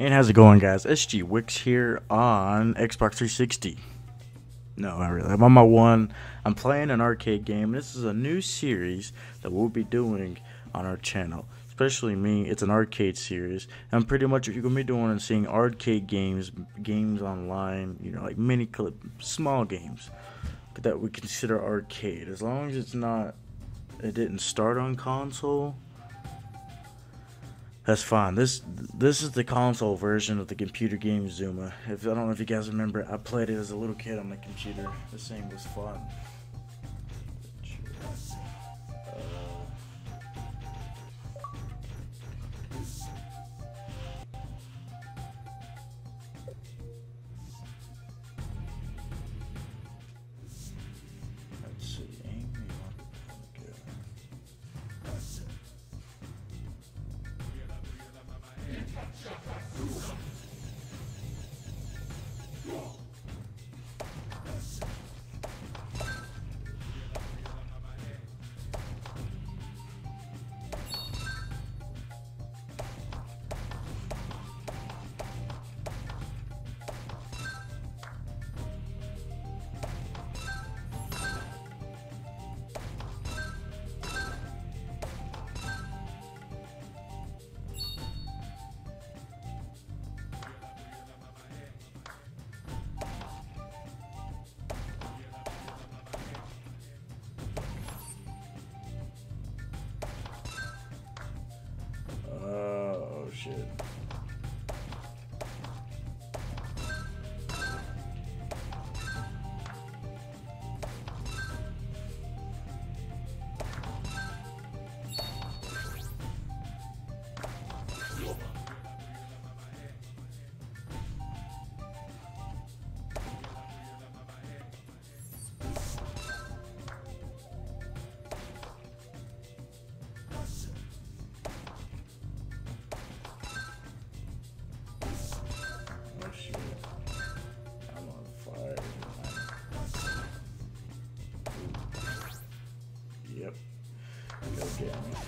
And how's it going, guys? SG Wicks here on Xbox 360. No, not really. I'm on my one. I'm playing an arcade game. This is a new series that we'll be doing on our channel. Especially me, it's an arcade series. And pretty much you're gonna be doing and seeing arcade games, games online, you know, like Miniclip, small games that we consider arcade. As long as it's not, it didn't start on console that's fine. This this is the console version of the computer game Zuma. If I don't know if you guys remember, I played it as a little kid on the computer. This thing was fun.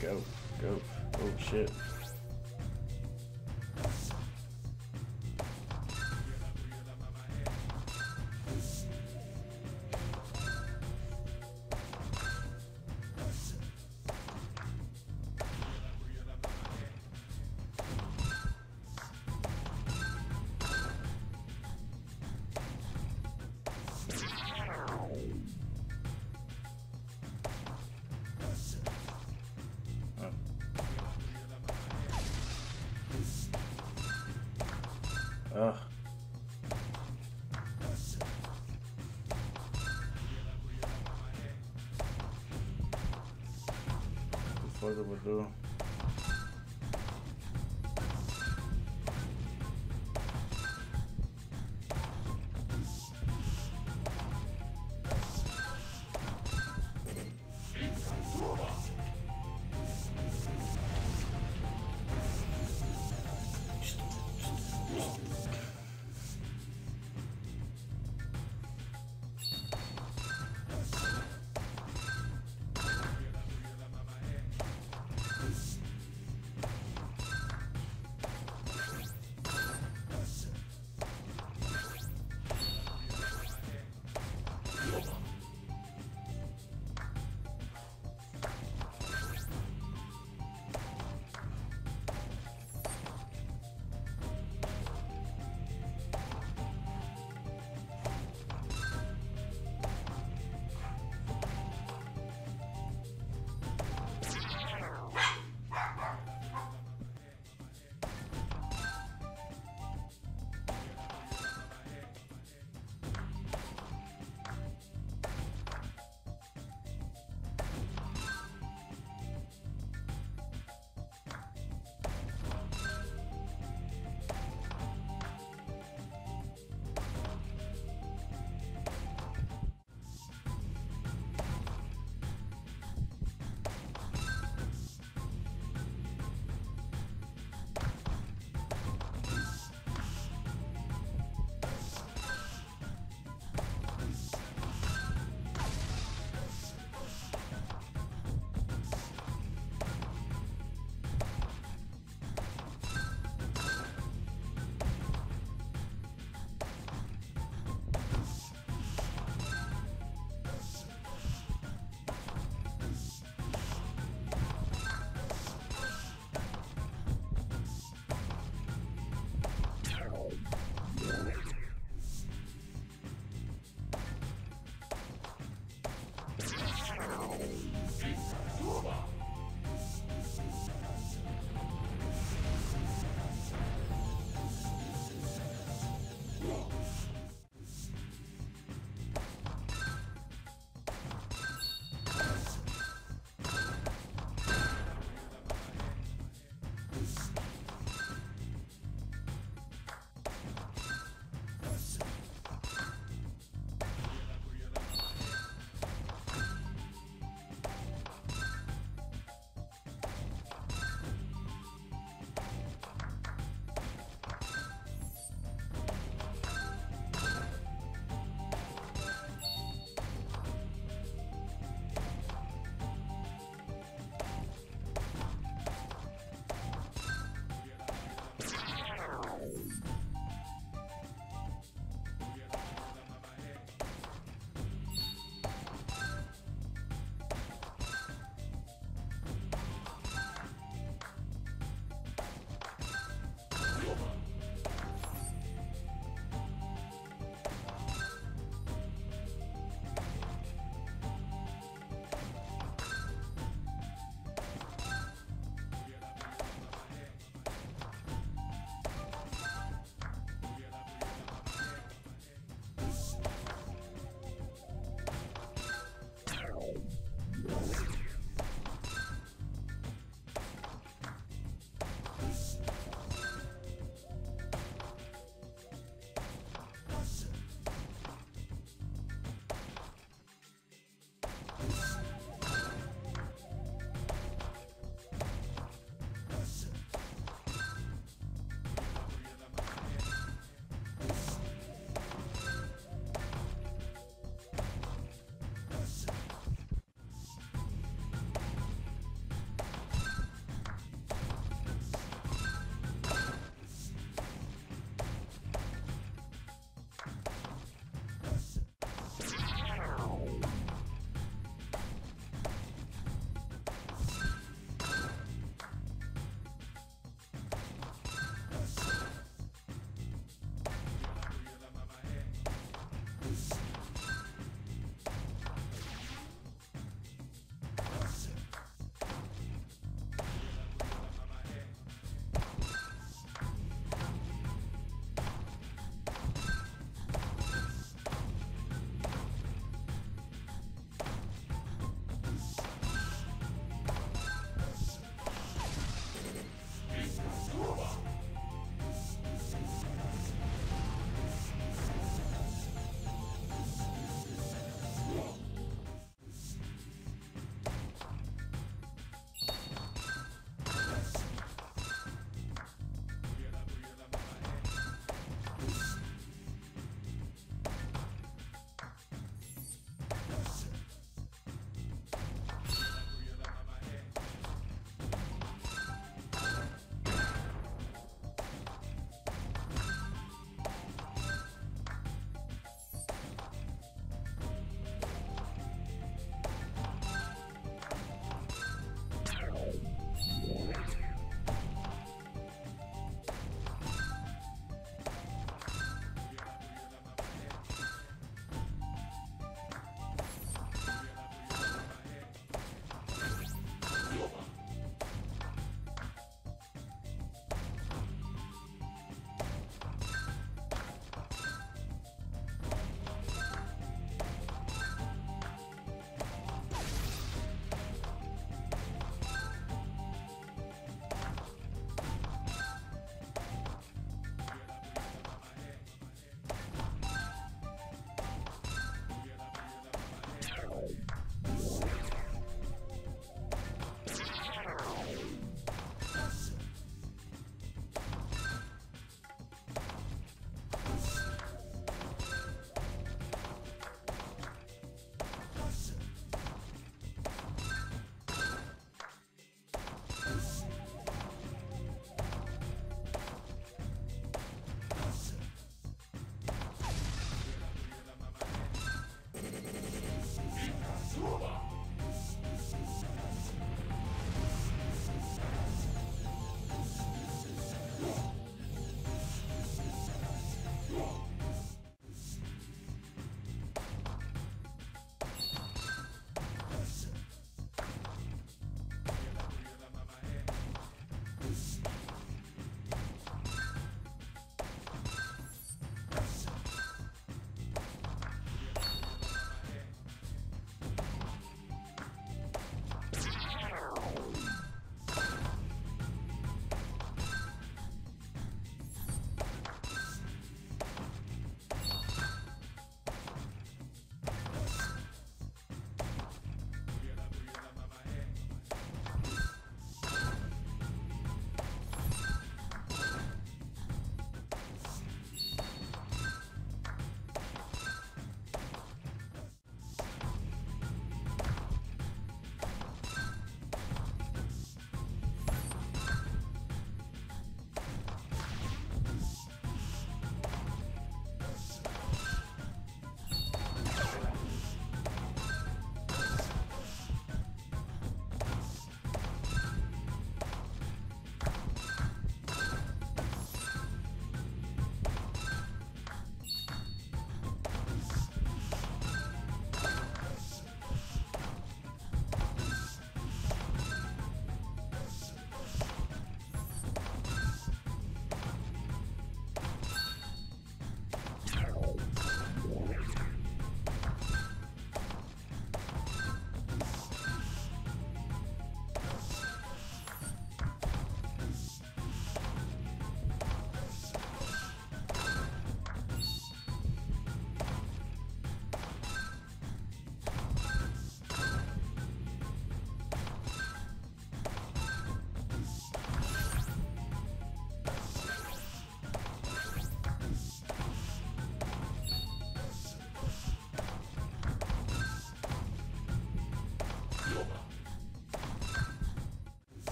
Go, go. Oh shit. Ugh. What the do?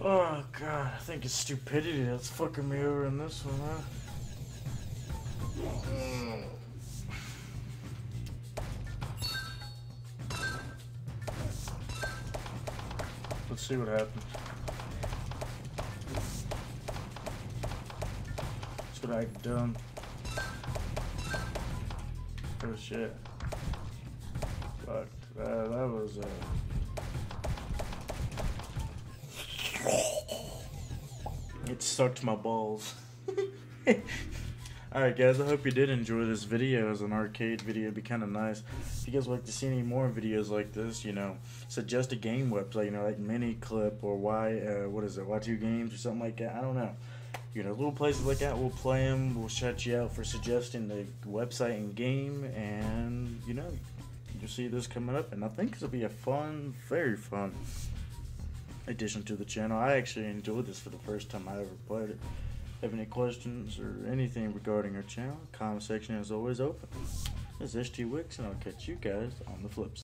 Oh god, I think it's stupidity that's fucking me over in this one, huh? Let's see what happens. That's what I've done. Oh shit. Fuck. Uh, that was uh It sucked my balls. Alright guys, I hope you did enjoy this video as an arcade video. It'd be kind of nice. If you guys like to see any more videos like this, you know, suggest a game website, you know, like Miniclip or Y, uh, what is it, Y2 Games or something like that. I don't know. You know, little places like that, we'll play them. We'll shut you out for suggesting the website and game. And, you know, you'll see this coming up. And I think this will be a fun, very fun addition to the channel. I actually enjoyed this for the first time I ever played it. Have any questions or anything regarding our channel? Comment section is always open. This is SG Wicks, and I'll catch you guys on the flips.